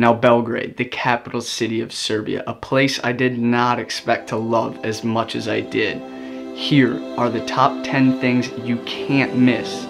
Now Belgrade, the capital city of Serbia, a place I did not expect to love as much as I did. Here are the top 10 things you can't miss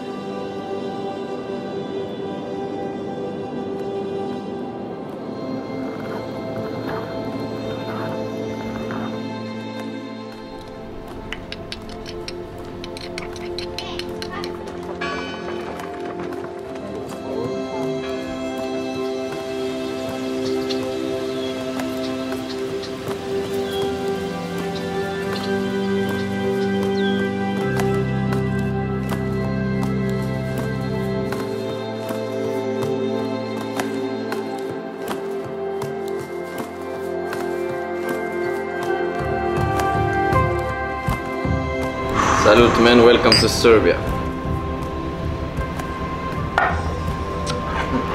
Salute man, welcome to Serbia.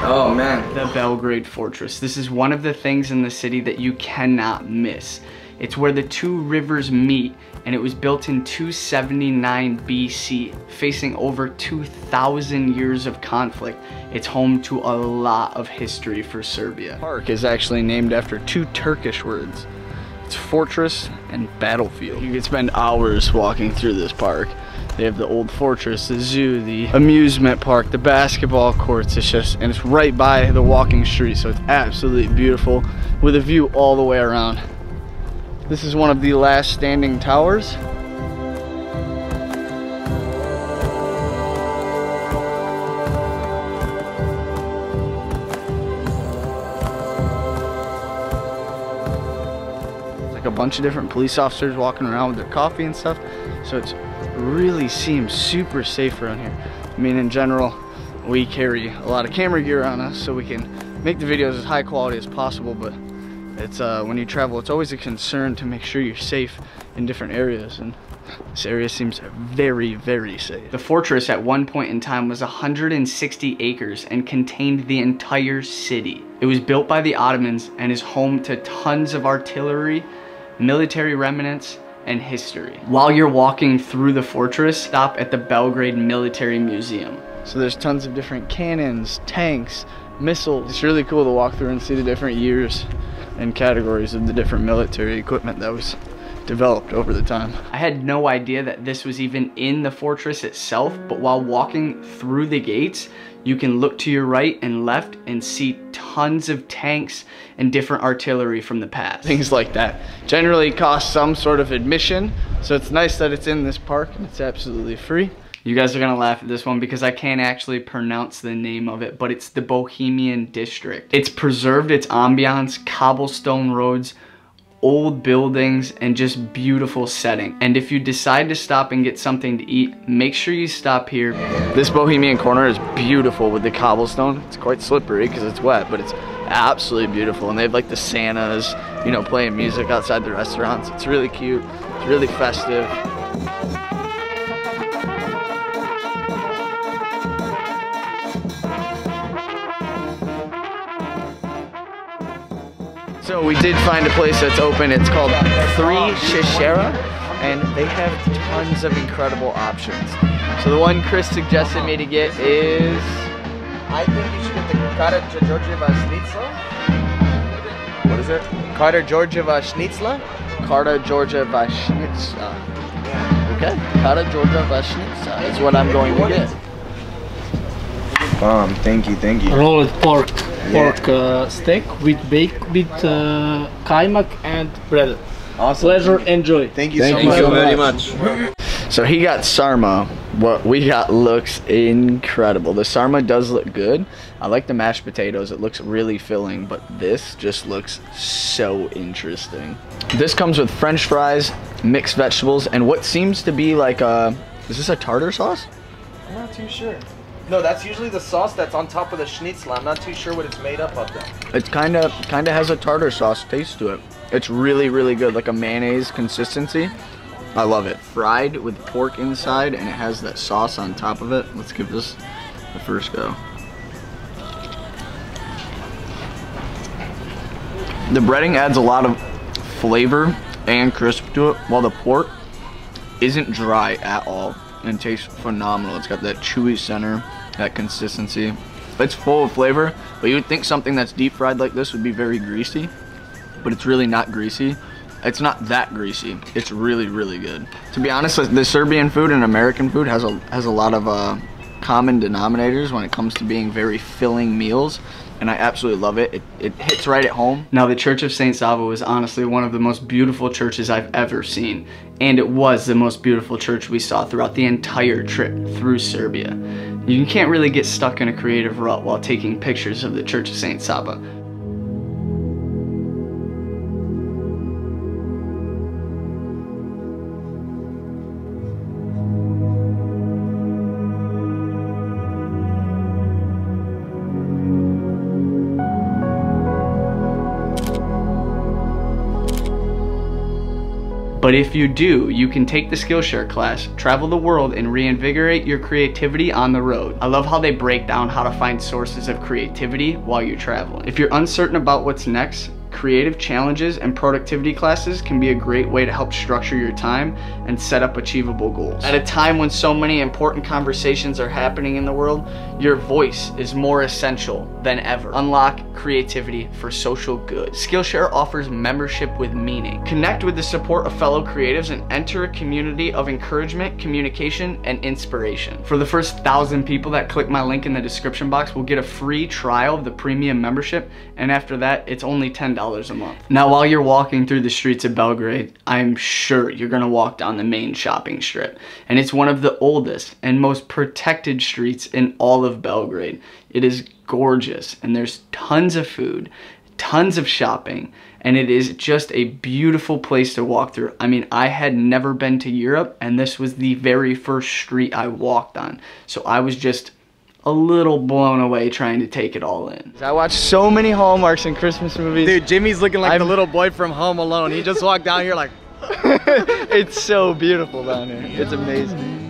Oh man. The Belgrade Fortress. This is one of the things in the city that you cannot miss. It's where the two rivers meet and it was built in 279 BC, facing over 2,000 years of conflict. It's home to a lot of history for Serbia. Park is actually named after two Turkish words. It's fortress and battlefield. You could spend hours walking through this park. They have the old fortress, the zoo, the amusement park, the basketball courts. It's just, and it's right by the walking street, so it's absolutely beautiful with a view all the way around. This is one of the last standing towers. Bunch of different police officers walking around with their coffee and stuff. So it really seems super safe around here. I mean, in general, we carry a lot of camera gear on us so we can make the videos as high quality as possible, but it's uh, when you travel, it's always a concern to make sure you're safe in different areas. And this area seems very, very safe. The fortress at one point in time was 160 acres and contained the entire city. It was built by the Ottomans and is home to tons of artillery, military remnants, and history. While you're walking through the fortress, stop at the Belgrade Military Museum. So there's tons of different cannons, tanks, missiles. It's really cool to walk through and see the different years and categories of the different military equipment that was developed over the time. I had no idea that this was even in the fortress itself, but while walking through the gates, you can look to your right and left and see tons of tanks and different artillery from the past. Things like that. Generally cost some sort of admission, so it's nice that it's in this park and it's absolutely free. You guys are gonna laugh at this one because I can't actually pronounce the name of it, but it's the Bohemian District. It's preserved its ambiance, cobblestone roads, old buildings, and just beautiful setting. And if you decide to stop and get something to eat, make sure you stop here. This Bohemian Corner is beautiful with the cobblestone. It's quite slippery because it's wet, but it's absolutely beautiful. And they have like the Santas, you know, playing music outside the restaurants. It's really cute, it's really festive. So we did find a place that's open. It's called Three Shishera, and they have tons of incredible options. So the one Chris suggested me to get is I think you should get the Kara Georgieva Schnitzler. what is it? Kara Georgieva Schnitzler. Karta Georgia Vashnitsa. Okay, Karta Georgia Vashnitsa is what I'm going to get. Bomb. Thank you. Thank you. rolled pork pork uh, steak with bake with uh, kaimak and bread. Awesome. Pleasure, enjoy. Thank you Thank so you much. so very much. So he got sarma. What we got looks incredible. The sarma does look good. I like the mashed potatoes. It looks really filling, but this just looks so interesting. This comes with french fries, mixed vegetables, and what seems to be like a, is this a tartar sauce? I'm not too sure. No, that's usually the sauce that's on top of the schnitzel. I'm not too sure what it's made up of though. It kind of kind of has a tartar sauce taste to it. It's really really good, like a mayonnaise consistency. I love it. Fried with pork inside, and it has that sauce on top of it. Let's give this the first go. The breading adds a lot of flavor and crisp to it, while the pork isn't dry at all and tastes phenomenal. It's got that chewy center, that consistency. It's full of flavor, but you would think something that's deep fried like this would be very greasy, but it's really not greasy. It's not that greasy. It's really, really good. To be honest, the Serbian food and American food has a has a lot of uh, common denominators when it comes to being very filling meals and I absolutely love it. it. It hits right at home. Now the Church of St. Sava was honestly one of the most beautiful churches I've ever seen. And it was the most beautiful church we saw throughout the entire trip through Serbia. You can't really get stuck in a creative rut while taking pictures of the Church of St. Sava. But if you do, you can take the Skillshare class, travel the world, and reinvigorate your creativity on the road. I love how they break down how to find sources of creativity while you're traveling. If you're uncertain about what's next, creative challenges and productivity classes can be a great way to help structure your time and set up achievable goals. At a time when so many important conversations are happening in the world, your voice is more essential than ever. Unlock creativity for social good. Skillshare offers membership with meaning. Connect with the support of fellow creatives and enter a community of encouragement, communication, and inspiration. For the first thousand people that click my link in the description box will get a free trial of the premium membership, and after that, it's only $10 a month. Now, while you're walking through the streets of Belgrade, I'm sure you're gonna walk down the main shopping strip. And it's one of the oldest and most protected streets in all of Belgrade. It is gorgeous and there's tons of food, tons of shopping, and it is just a beautiful place to walk through. I mean, I had never been to Europe and this was the very first street I walked on. So I was just a little blown away trying to take it all in. I watched so many Hallmarks and Christmas movies. Dude, Jimmy's looking like I'm... the little boy from Home Alone. He just walked down here like... it's so beautiful down here. It's amazing.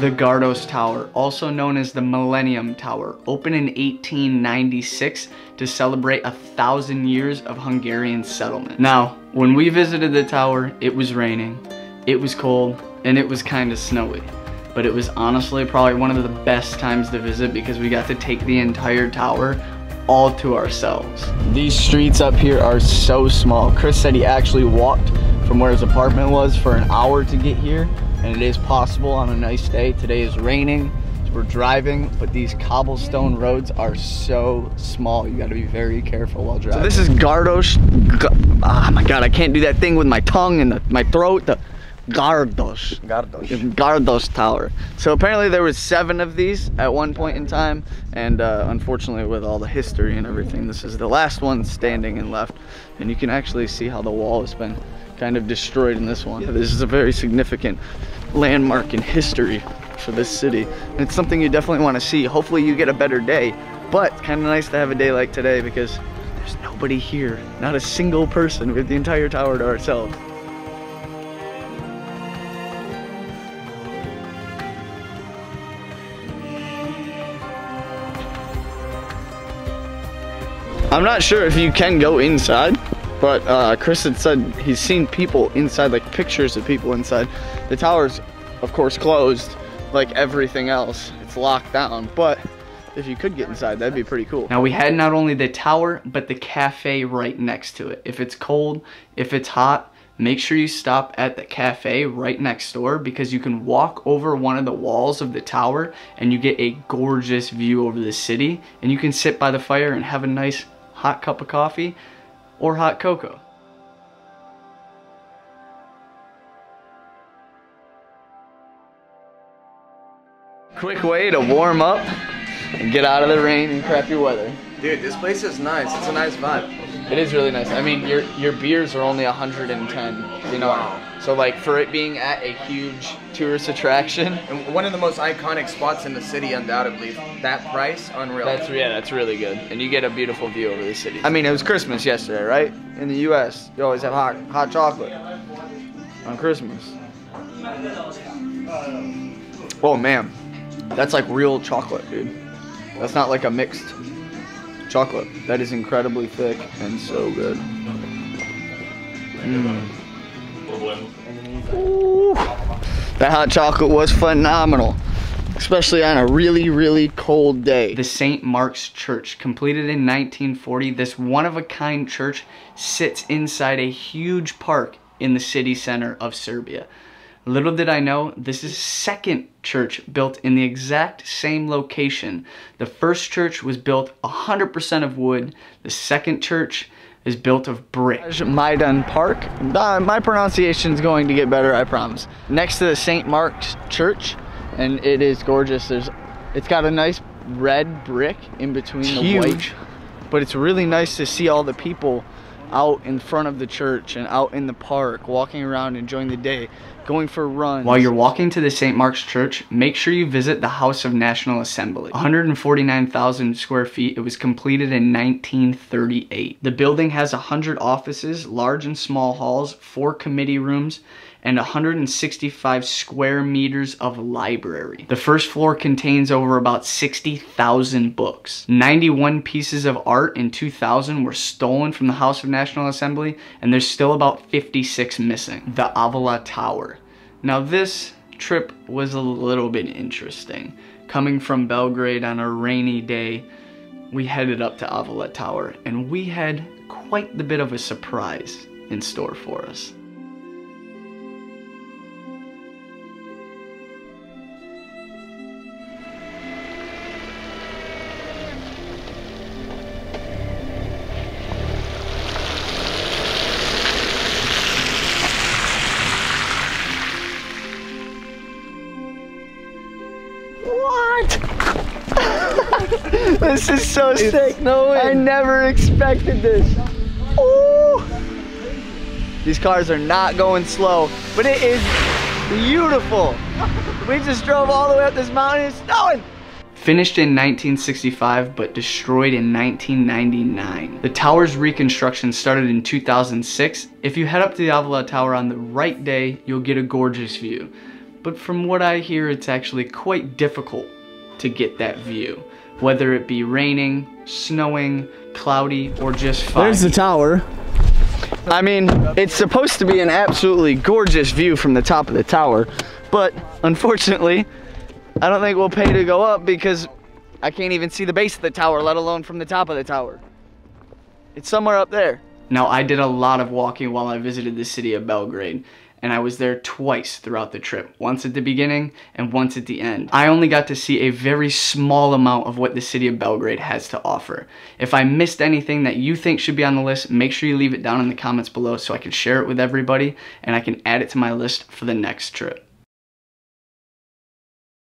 The Gardos Tower, also known as the Millennium Tower, opened in 1896 to celebrate a thousand years of Hungarian settlement. Now, when we visited the tower, it was raining, it was cold, and it was kind of snowy. But it was honestly probably one of the best times to visit because we got to take the entire tower all to ourselves. These streets up here are so small. Chris said he actually walked from where his apartment was for an hour to get here and it is possible on a nice day. Today is raining, so we're driving, but these cobblestone roads are so small. You gotta be very careful while driving. So this is Gardos, oh my God, I can't do that thing with my tongue and the, my throat. The, Gardos. Gardos. Gardos Tower. So apparently there was seven of these at one point in time, and uh, unfortunately with all the history and everything, this is the last one standing and left. And you can actually see how the wall has been kind of destroyed in this one. This is a very significant landmark in history for this city. And it's something you definitely want to see. Hopefully you get a better day, but kind of nice to have a day like today because there's nobody here, not a single person. We have the entire tower to ourselves. I'm not sure if you can go inside. But uh, Chris had said he's seen people inside, like pictures of people inside. The tower's, of course, closed, like everything else. It's locked down, but if you could get inside, that'd be pretty cool. Now we had not only the tower, but the cafe right next to it. If it's cold, if it's hot, make sure you stop at the cafe right next door because you can walk over one of the walls of the tower and you get a gorgeous view over the city and you can sit by the fire and have a nice hot cup of coffee or hot cocoa. Quick way to warm up and get out of the rain and crappy weather. Dude, this place is nice. It's a nice vibe. It is really nice. I mean, your your beers are only 110. You know, wow. so like for it being at a huge tourist attraction, and one of the most iconic spots in the city, undoubtedly. That price, unreal. That's yeah, that's really good, and you get a beautiful view over the city. I mean, it was Christmas yesterday, right? In the U.S., you always have hot hot chocolate on Christmas. Oh man, That's like real chocolate, dude. That's not like a mixed chocolate. That is incredibly thick and so good. Mm. That hot chocolate was phenomenal especially on a really, really cold day. The St. Mark's Church, completed in 1940, this one-of-a-kind church sits inside a huge park in the city center of Serbia. Little did I know, this is second church built in the exact same location. The first church was built 100% of wood. The second church is built of brick. Maidan Park. Uh, my pronunciation is going to get better, I promise. Next to the St. Mark's Church, and it is gorgeous. There's, it's got a nice red brick in between the Huge. white, but it's really nice to see all the people out in front of the church and out in the park, walking around, enjoying the day, going for runs. While you're walking to the St. Mark's Church, make sure you visit the House of National Assembly. 149,000 square feet, it was completed in 1938. The building has 100 offices, large and small halls, four committee rooms, and 165 square meters of library. The first floor contains over about 60,000 books. 91 pieces of art in 2000 were stolen from the House of National Assembly, and there's still about 56 missing. The Avala Tower. Now this trip was a little bit interesting. Coming from Belgrade on a rainy day, we headed up to Avala Tower, and we had quite the bit of a surprise in store for us. this is so it's sick. No way. I never expected this. Ooh. These cars are not going slow, but it is beautiful. We just drove all the way up this mountain. It's snowing. Finished in 1965, but destroyed in 1999. The tower's reconstruction started in 2006. If you head up to the Avala Tower on the right day, you'll get a gorgeous view. But from what I hear, it's actually quite difficult to get that view whether it be raining, snowing, cloudy, or just fine. There's the tower. I mean, it's supposed to be an absolutely gorgeous view from the top of the tower, but unfortunately, I don't think we'll pay to go up because I can't even see the base of the tower, let alone from the top of the tower. It's somewhere up there. Now, I did a lot of walking while I visited the city of Belgrade, and I was there twice throughout the trip, once at the beginning and once at the end. I only got to see a very small amount of what the city of Belgrade has to offer. If I missed anything that you think should be on the list, make sure you leave it down in the comments below so I can share it with everybody and I can add it to my list for the next trip.